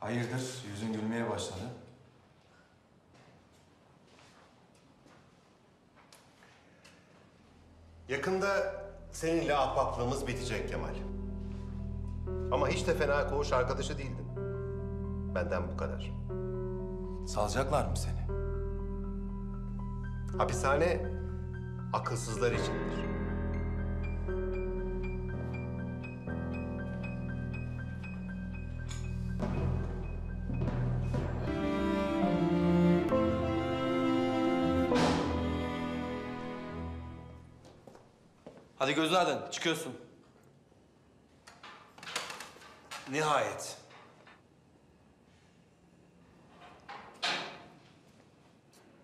Hayırdır? Yüzün gülmeye başladı. Yakında seninle ahbaplığımız bitecek Kemal. Ama hiç de fena koğuş arkadaşı değildin. Benden bu kadar. Salacaklar mı seni? Hapishane akılsızlar içindir. Hadi gözün aydın, çıkıyorsun. Nihayet.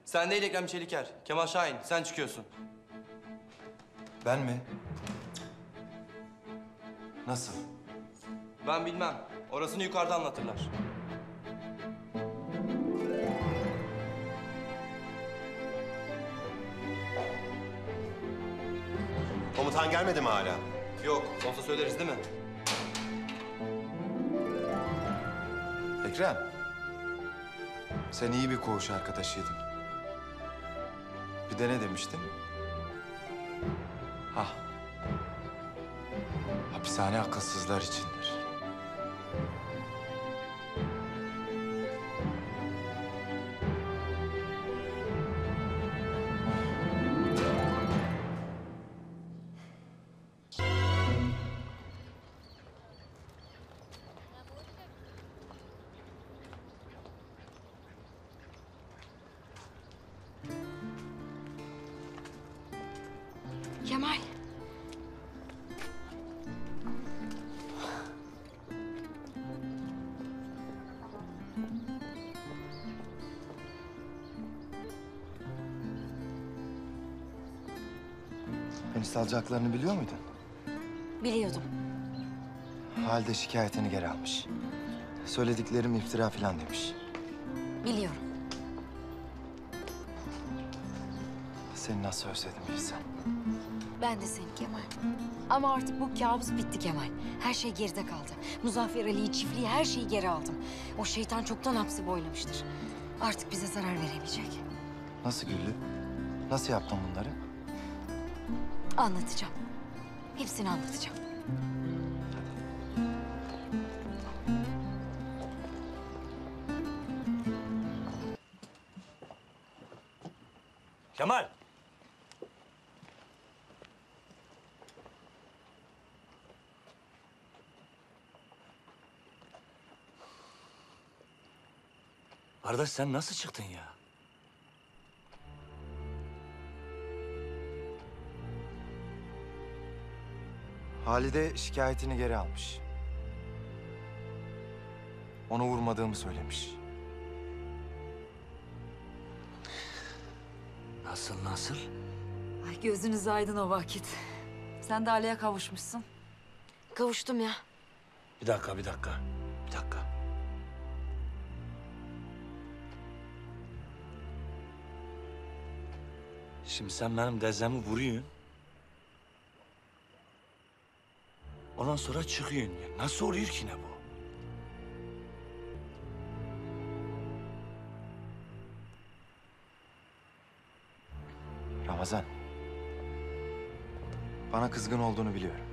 Sen değil Ekrem Çeliker, Kemal Şahin, sen çıkıyorsun. Ben mi? Nasıl? Ben bilmem, orasını yukarıda anlatırlar. Komutan gelmedi mi hala? Yok, olsa söyleriz değil mi? Ekrem. Sen iyi bir koğuş arkadaşıydın. Bir de ne demiştin? Hah. Hapishane akılsızlar içindir. Kemal. Beni salacaklarını biliyor muydun? Biliyordum. Halde şikayetini geri almış. Söylediklerim iftira falan demiş. Biliyorum. Seni nasıl özledim bilsen. Ben de seni Kemal. Ama artık bu kabus bitti Kemal. Her şey geride kaldı. Muzaffer Ali'yi, çiftliği, her şeyi geri aldım. O şeytan çoktan hapsi boylamıştır. Artık bize zarar veremeyecek. Nasıl Güllü? Nasıl yaptın bunları? Anlatacağım. Hepsini anlatacağım. Kemal. Kardeş sen nasıl çıktın ya? Halide şikayetini geri almış. Onu vurmadığımı söylemiş. Nasıl nasıl? Ay gözünüz aydın o vakit. Sen de Ali'ye kavuşmuşsun. Kavuştum ya. Bir dakika bir dakika. Bir dakika. Şimdi sen benim dezemi vuruyorsun. Ondan sonra çıkıyorsun. Ya nasıl oluyor ki ne bu? Ramazan. Bana kızgın olduğunu biliyorum.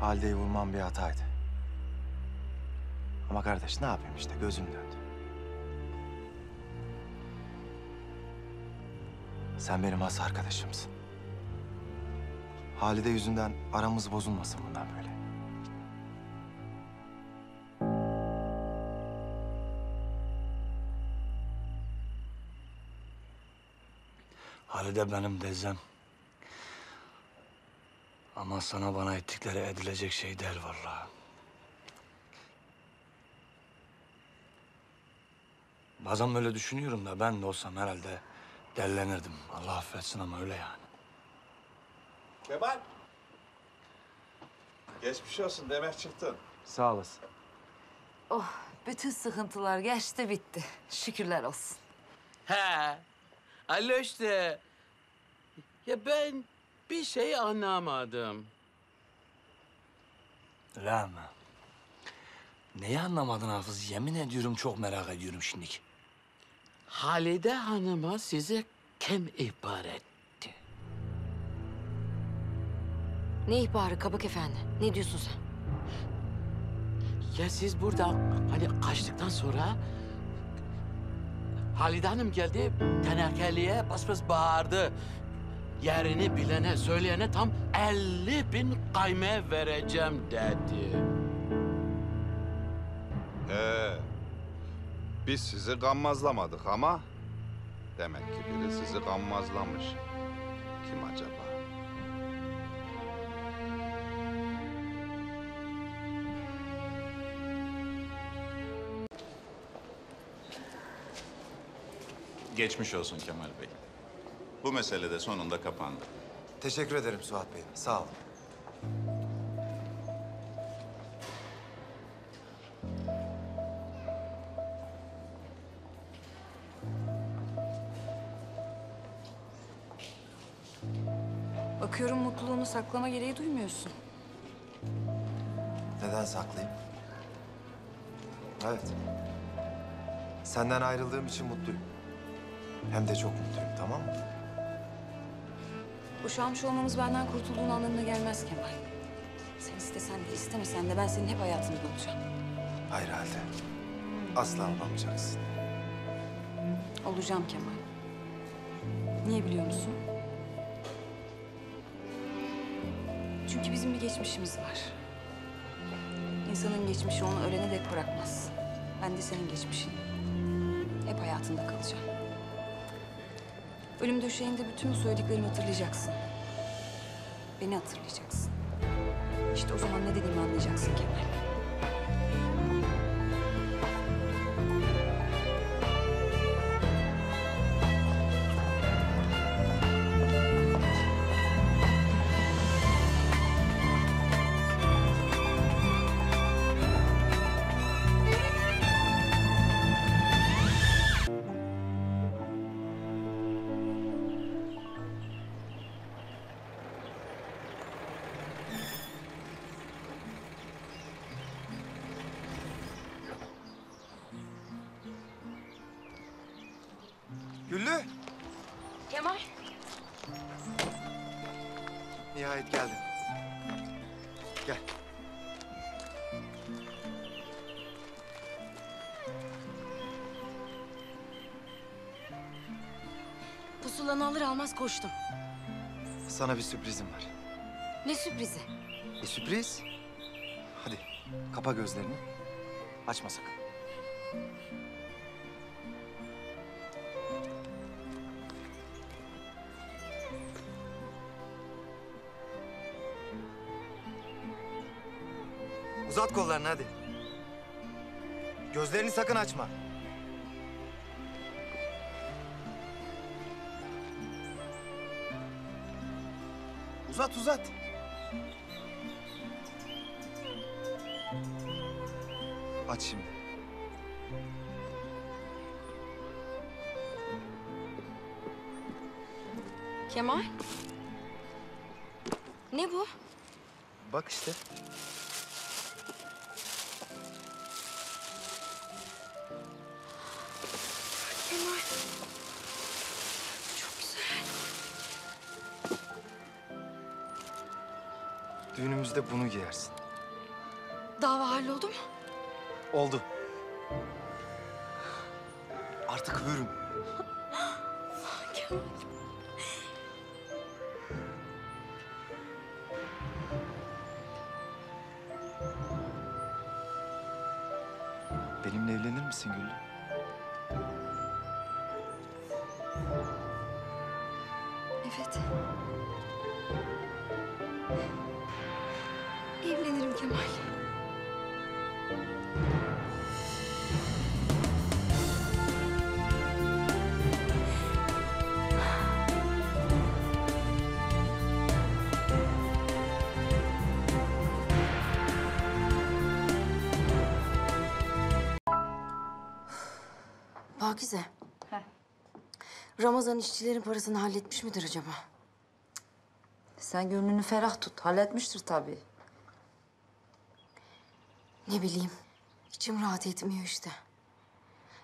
Halide'yi vurmam bir hataydı. Ama kardeş ne yapayım işte gözüm döndü. Sen benim has arkadaşımsın. Halide yüzünden aramız bozulmasın bundan böyle. Halide benim dezem. Ama sana bana ettikleri edilecek şey değil vallahi. Bazen böyle düşünüyorum da ben de olsam herhalde dellenirdim. Allah affetsin ama öyle yani. Kemal. Geçmiş olsun demek çıktın. Sağ olasın. Oh bütün sıkıntılar geçti bitti. Şükürler olsun. He. Alo işte. Ya ben bir şey anlamadım. Öyle mi? Neyi anlamadın Hafız? Yemin ediyorum çok merak ediyorum şimdi. Halide Hanım'a sizi kim ihbar etti? Ne ihbarı Kabak Efendi? Ne diyorsun sen? Ya siz burada hani kaçtıktan sonra Halide Hanım geldi tenekeliğe bas bas bağırdı. Yerini bilene, söyleyene tam 50 bin kayme vereceğim dedi. Ee, biz sizi gammazlamadık ama demek ki biri sizi gammazlamış. Kim acaba? Geçmiş olsun Kemal Bey. Bu mesele de sonunda kapandı. Teşekkür ederim Suat Bey. Sağ olun. Saklama gereği duymuyorsun. Neden saklayayım? Evet. Senden ayrıldığım için mutluyum. Hem de çok mutluyum, tamam mı? Boşanmış olmamız benden kurtulduğun anlamına gelmez Kemal. Sen istesen de istemesen de ben senin hep hayatında olacağım. Hayır halde. Asla olamayacaksın. Olacağım Kemal. Niye biliyor musun? Çünkü bizim bir geçmişimiz var. İnsanın geçmişi onu ölene dek bırakmaz. Ben de senin geçmişin. Hep hayatında kalacağım. Ölüm döşeğinde bütün bu söylediklerimi hatırlayacaksın. Beni hatırlayacaksın. İşte o zaman ne dediğimi anlayacaksın Kemal. Güllü! Kemal. Nihayet geldin. Gel. Pusulanı alır almaz koştum. Sana bir sürprizim var. Ne sürprizi? E sürpriz? Hadi kapa gözlerini. Açma sakın. Kollarını hadi. Gözlerini sakın açma. Uzat uzat. Aç şimdi. Kemal. Ne bu? Bak işte. Düğünümüzde bunu giyersin. Dava halloldu mu? Oldu. Artık hürüm. Kemal. Benimle evlenir misin Güllü? Evet. Kemal. Pakize. Ramazan işçilerin parasını halletmiş midir acaba? Sen gönlünü ferah tut. Halletmiştir tabii. Ne bileyim. İçim rahat etmiyor işte.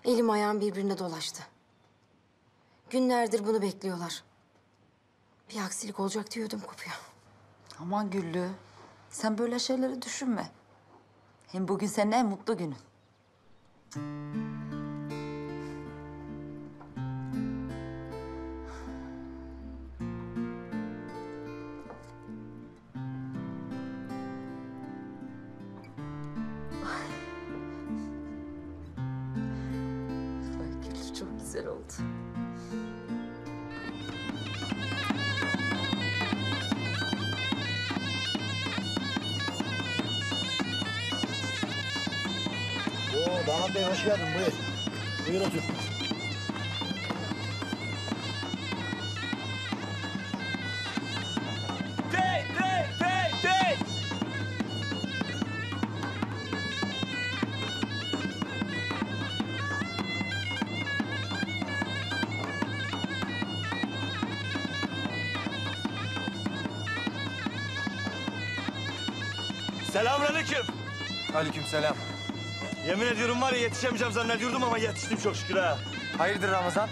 Elim ayağım birbirine dolaştı. Günlerdir bunu bekliyorlar. Bir aksilik olacak diyordum kopuyor. Aman Güllü, sen böyle şeyleri düşünme. Hem bugün senin en mutlu günün. Bey hoş geldin. Buyur. Buyur otur. Dey, dey, dey, dey. Selamünaleyküm. Aleykümselam. Yemin ediyorum var ya yetişemeyeceğim zannediyordum ama yetiştim çok şükür ha. Hayırdır Ramazan?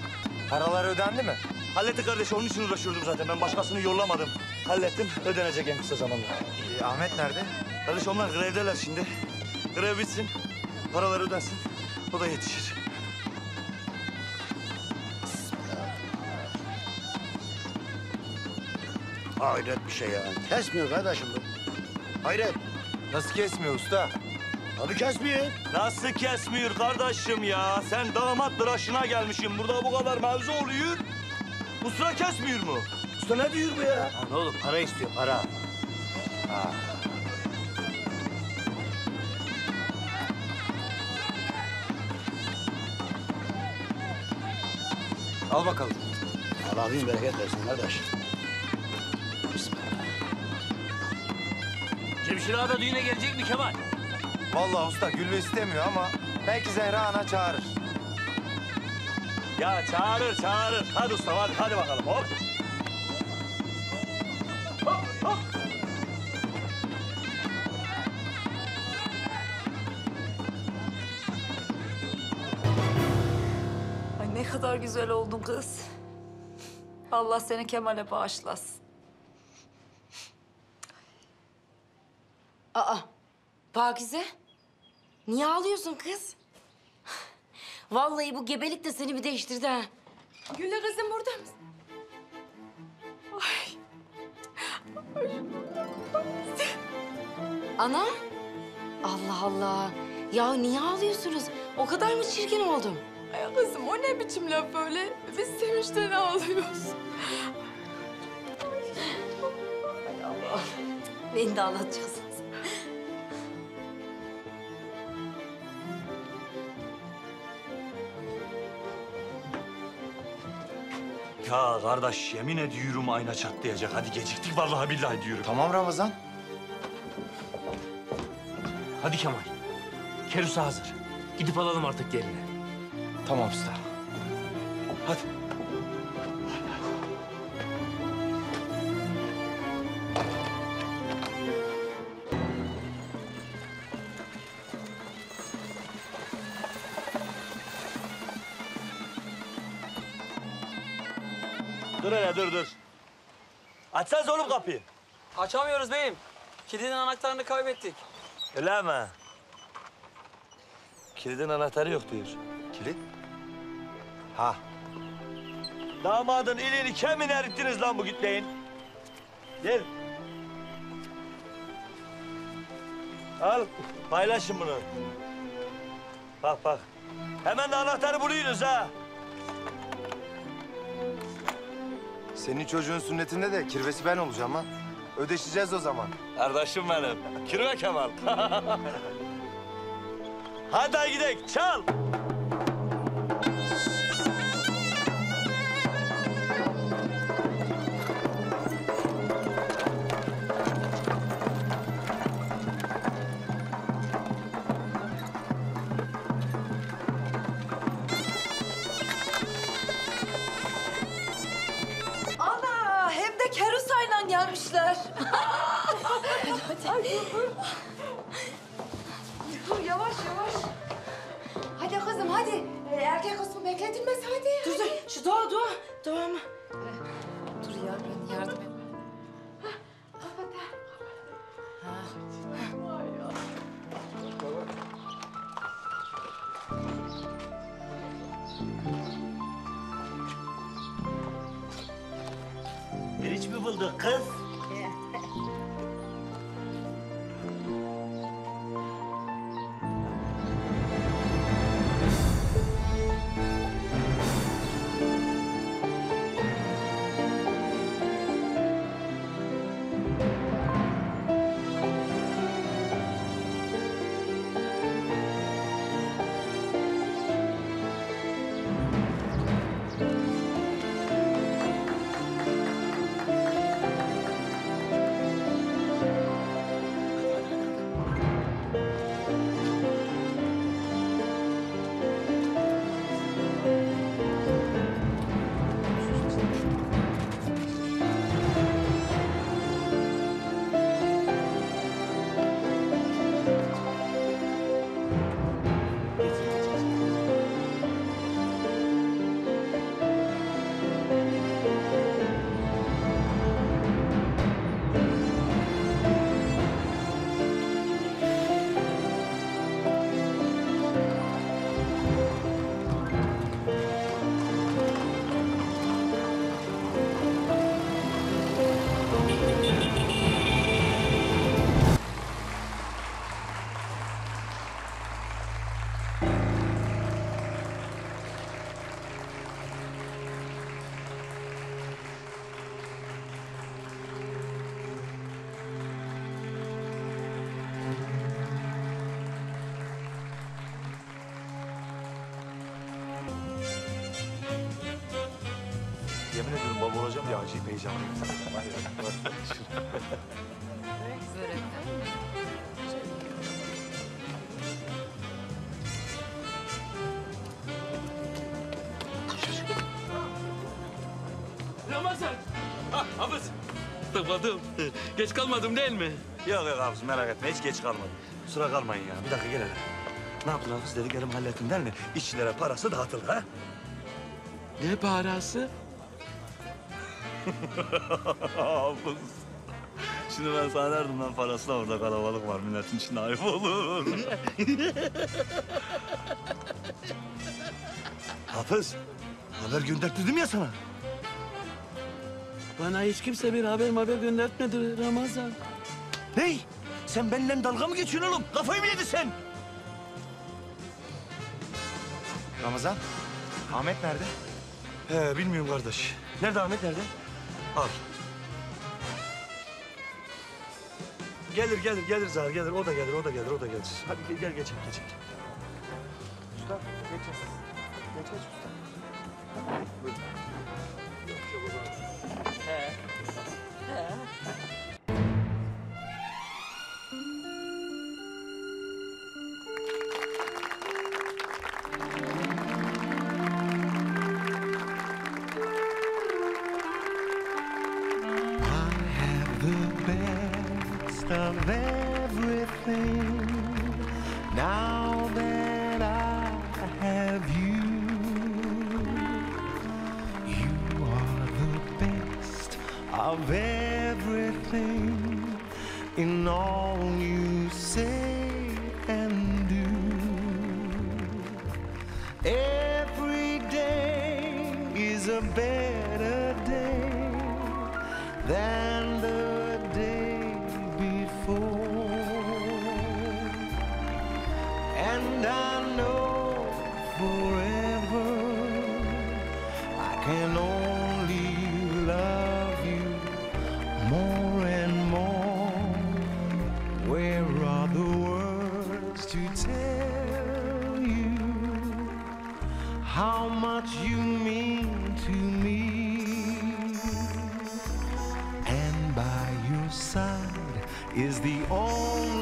Paralar ödendi mi? Halletti kardeş onun için uğraşıyordum zaten. Ben başkasını yollamadım. Hallettim ödenecek en kısa zamanda. Ee, Ahmet nerede? Kardeş onlar grevdeler şimdi. Grev bitsin, paralar ödensin. O da yetişir. Hayret bir şey ya. Kesmiyor kardeşim bu. Hayret. Nasıl kesmiyor usta? Abi kesmiyor. Nasıl kesmiyor kardeşim ya? Sen damat tıraşına gelmişsin. Burada bu kadar mevzu oluyor. Bu sıra kesmiyor mu? Usta ne diyor bu ya? Lan oğlum para istiyor para. Al bakalım. Allah bin bereket versin kardeş. Bismillah. Cemşir abi düğüne gelecek mi Kemal? Vallahi usta Güllü istemiyor ama belki Zehra ana çağırır. Ya çağırır çağırır. Hadi usta hadi, hadi bakalım hop. Hop hop. Ay ne kadar güzel oldun kız. Allah seni Kemal'e bağışlasın. Aa, Pakize. Niye ağlıyorsun kız? Vallahi bu gebelik de seni bir değiştirdi ha. Gülle kızım burada mısın? Ana. Allah Allah. Ya niye ağlıyorsunuz? O kadar mı çirkin oldum? Ay kızım o ne biçim laf öyle? Biz sevinçten ağlıyoruz. Beni de ağlatacaksınız. Ya kardeş yemin ediyorum ayna çatlayacak. Hadi geciktik vallahi billahi diyorum. Tamam Ramazan. Hadi Kemal. Kerusa hazır. Gidip alalım artık gelini. Tamam usta. Hadi. Oğlum kapıyı. Açamıyoruz beyim. Kilidin anahtarını kaybettik. Öyle mi? Kilidin anahtarı yok diyor. Kilit. Ha. Damadın ilini kemini erittiniz lan bu gitleyin. Gel. Al, paylaşın bunu. Bak bak. Hemen de anahtarı buluyorsunuz ha. Senin çocuğun sünnetinde de kirvesi ben olacağım ha. Ödeşeceğiz o zaman. Kardeşim benim. Kirve Kemal. Hadi gidelim, çal. Kerusayla gelmişler. Dur yavaş yavaş. Hadi kızım hadi. Ee, erkek kısmı bekletilmez hadi. Dur dur. Şu doğa doğa. Doğa mı? Dur ya ben yardım Tıkladım. Geç kalmadım değil mi? Yok yok abisi merak etme hiç geç kalmadım. Kusura kalmayın ya. Bir dakika gel hele. Ne yaptın Hafız dediklerimi hallettin değil mi? İşçilere parası dağıtıldı ha? Ne parası? Hafız. Şimdi ben sana derdim lan parasına orada kalabalık var milletin içinde ayıp olur. Hafız, haber gönderttirdim ya sana. Bana hiç kimse bir haber haber göndertmedi Ramazan. Hey, sen benimle dalga mı geçiyorsun oğlum? Kafayı mı yedin sen? Ramazan, Ahmet nerede? He, bilmiyorum kardeş. Nerede Ahmet, nerede? Al. Gelir, gelir, gelir Zahar, gelir. O da gelir, o da gelir, o da gelir. Hadi gel, gel geçelim, geçelim. Usta, geç. Geç, geç usta. I best of everything. Now that I have you, you are the best of everything how much you mean to me? and by your side is the only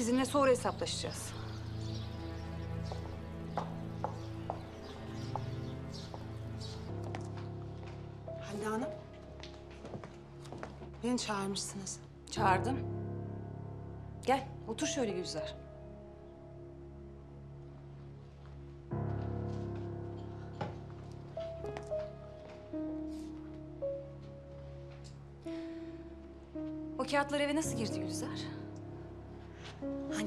Sizinle sonra hesaplaşacağız. Halide Hanım. Beni çağırmışsınız. Çağırdım. Gel, otur şöyle Gülzar. O kağıtlar eve nasıl girdi Gülzar?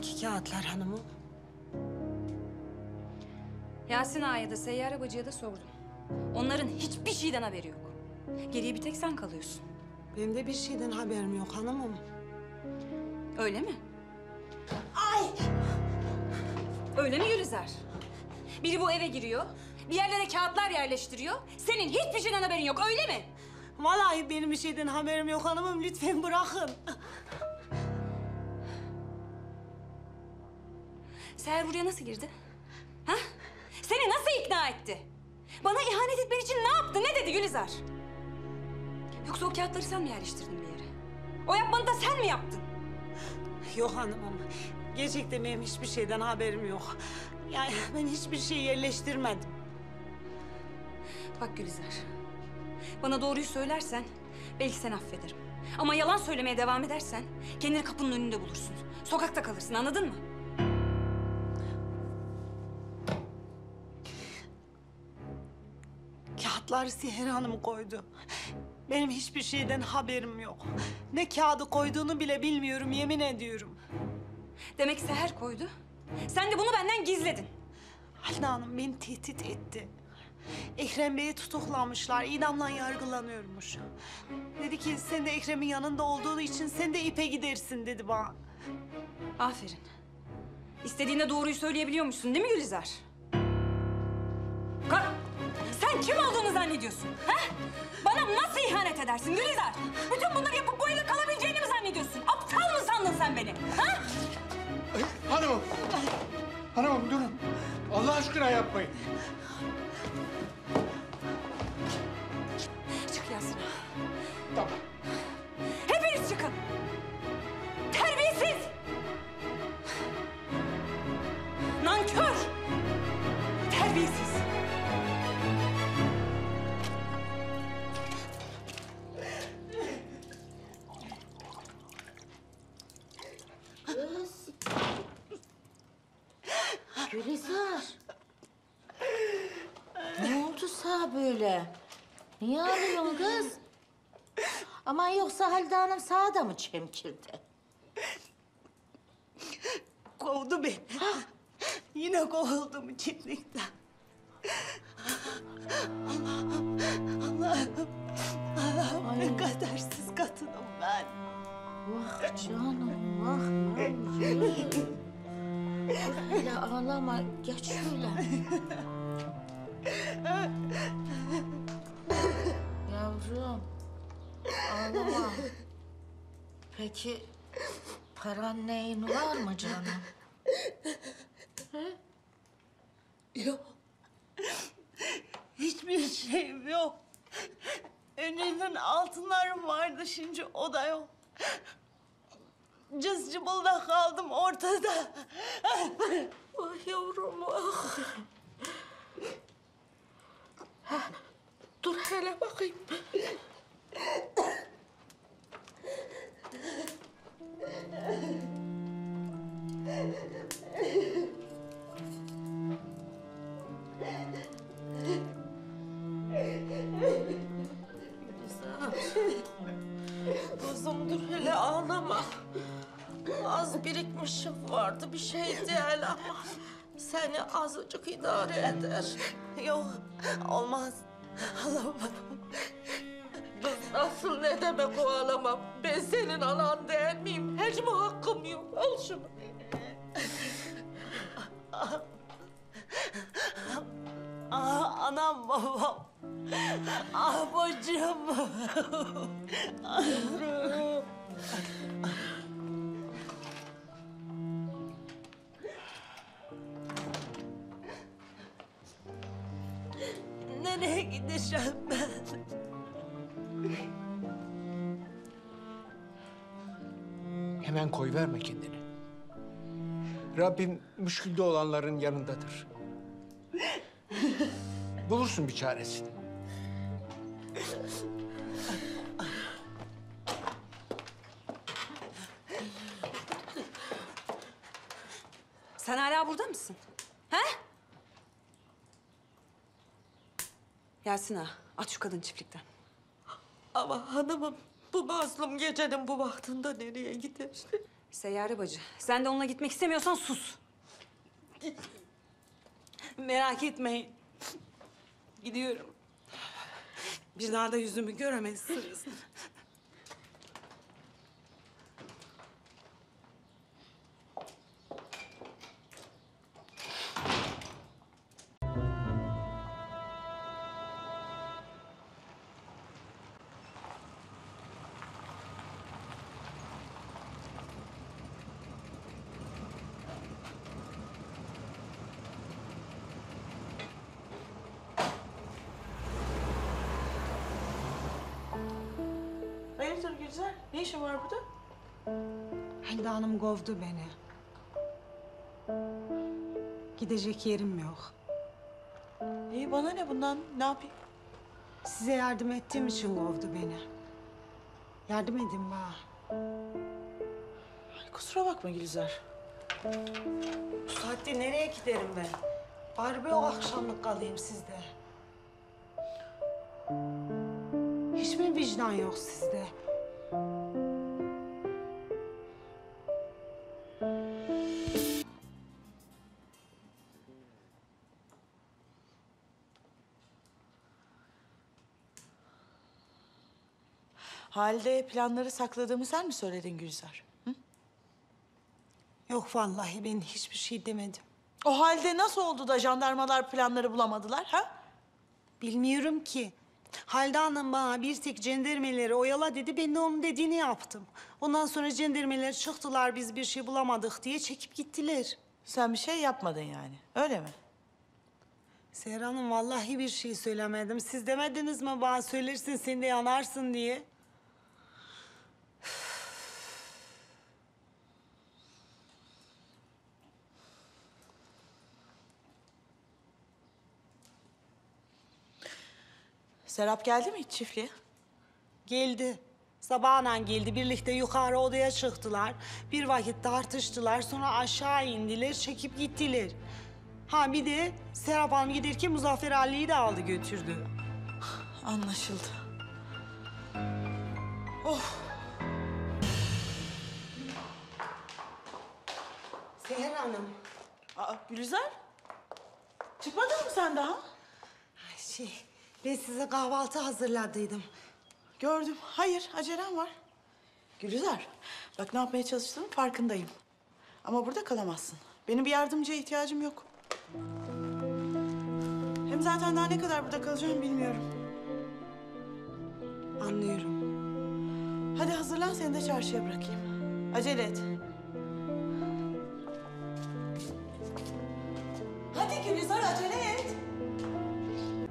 Hangi kağıtlar hanımım? Yasin Ağa'ya da Seyyar Arabacı'ya da sordum. Onların hiçbir şeyden haberi yok. Geriye bir tek sen kalıyorsun. Benim de bir şeyden haberim yok hanımım. Öyle mi? Ay! Öyle mi Gülizar? Biri bu eve giriyor, bir yerlere kağıtlar yerleştiriyor. Senin hiçbir şeyden haberin yok, öyle mi? Vallahi benim bir şeyden haberim yok hanımım. Lütfen bırakın. Seher buraya nasıl girdi? Ha? Seni nasıl ikna etti? Bana ihanet etmen için ne yaptı, ne dedi Gülizar? Yoksa o kağıtları sen mi yerleştirdin bir yere? O yapmanı da sen mi yaptın? Yok hanımım. Gerçekten benim hiçbir şeyden haberim yok. Yani ben hiçbir şey yerleştirmedim. Bak Gülizar, bana doğruyu söylersen belki sen affederim. Ama yalan söylemeye devam edersen kendini kapının önünde bulursun. Sokakta kalırsın, anladın mı? Kağıtları Seher Hanım koydu. Benim hiçbir şeyden haberim yok. Ne kağıdı koyduğunu bile bilmiyorum yemin ediyorum. Demek Seher koydu. Sen de bunu benden gizledin. Halide Hanım beni tehdit etti. Ekrem Bey'i tutuklamışlar, idamla yargılanıyormuş. Dedi ki sen de Ekrem'in yanında olduğu için sen de ipe gidersin dedi bana. Aferin. İstediğinde doğruyu söyleyebiliyormuşsun değil mi Gülizar? Kalk! Sen kim olduğunu zannediyorsun? Ha? Bana nasıl ihanet edersin Gülizar? Bütün bunları yapıp bu evde kalabileceğini mi zannediyorsun? Aptal mı sandın sen beni? Ha? Hanımım. Hanımım durun. Allah aşkına yapmayın. Çık Yasin. Tamam. Hanım sağa da mı çemkirdi? Kovdu beni. Yine kovuldum çiftlikten. Allah'ım, Allah'ım, Allah'ım ne kadersiz kadınım ben. Vah canım, vah yavrum. Hele ağlama, geç şöyle. Peki paran neyin var mı canım? Hı? Yok. Hiçbir şeyim yok. Önceden altınlarım vardı, şimdi o da yok. Cız cıbılda kaldım ortada. Vah yavrum. Ha, dur hele bakayım. Kızım dur hele ağlama. Az birikmişim vardı bir şey değil ama seni azıcık idare eder. Yok, olmaz. Alamam. Kız nasıl ne demek o ağlamam? Ben senin anan değil miyim? Hiç mi hakkım yok? Al şunu. Ah anam babam. Ah bacım. Yavrum. Nereye gideceğim ben? Hemen koy verme kendini. Rabbim müşkülde olanların yanındadır. Bulursun bir çaresini. Sen hala burada mısın? He? Yasin ağa, at şu kadın çiftlikten. Ama hanımım bu mazlum gecenin bu vaktinde nereye gider? Seyyare bacı, sen de onunla gitmek istemiyorsan sus. Merak etmeyin. Gidiyorum. Bir daha da yüzümü göremezsiniz. Hayırdır Gülzar? Ne işin var burada? Halide Hanım kovdu beni. Gidecek yerim yok. İyi bana ne bundan? Ne yapayım? Size yardım ettiğim için kovdu beni. Yardım edin bana. Ay, kusura bakma Gülzar. Bu saatte nereye giderim ben? Bari bir o akşamlık kalayım sizde. Hiç mi vicdan yok sizde? Halde planları sakladığımı sen mi söyledin Gülzar? Yok vallahi ben hiçbir şey demedim. O halde nasıl oldu da jandarmalar planları bulamadılar ha? Bilmiyorum ki. Halide Hanım bana bir tek cendermeleri oyala dedi. Ben de onun dediğini yaptım. Ondan sonra cendermeler çıktılar biz bir şey bulamadık diye çekip gittiler. Sen bir şey yapmadın yani öyle mi? Seher Hanım vallahi bir şey söylemedim. Siz demediniz mi bana söylersin sen de yanarsın diye? Serap geldi mi hiç çiftliğe? Geldi. Sabahla geldi. Birlikte yukarı odaya çıktılar. Bir vakit tartıştılar. Sonra aşağı indiler, çekip gittiler. Ha bir de Serap Hanım giderken Muzaffer Ali'yi de aldı götürdü. Anlaşıldı. Oh. Seher Hanım. Aa, Gülizar. Çıkmadın mı sen daha? Şey, ben size kahvaltı hazırladıydım. Gördüm. Hayır, acelem var. Gülizar, bak ne yapmaya çalıştığımın farkındayım. Ama burada kalamazsın. Benim bir yardımcıya ihtiyacım yok. Hem zaten daha ne kadar burada kalacağım bilmiyorum. Anlıyorum. Hadi hazırlan seni de çarşıya bırakayım. Acele et. Hadi Gülizar acele et.